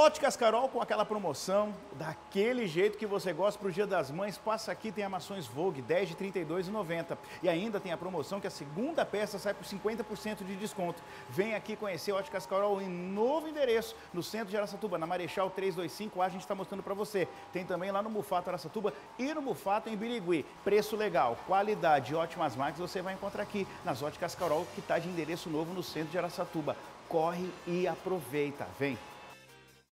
Óticas Carol com aquela promoção, daquele jeito que você gosta para o Dia das Mães, passa aqui, tem amações Vogue, 10 de R$ 32,90. E ainda tem a promoção que a segunda peça sai por 50% de desconto. Vem aqui conhecer Óticas Carol em novo endereço, no centro de Aracatuba, na Marechal 325, a gente está mostrando para você. Tem também lá no Mufato Aracatuba e no Mufato em Birigui. Preço legal, qualidade, ótimas marcas você vai encontrar aqui nas Óticas Carol, que está de endereço novo no centro de Aracatuba. Corre e aproveita, vem!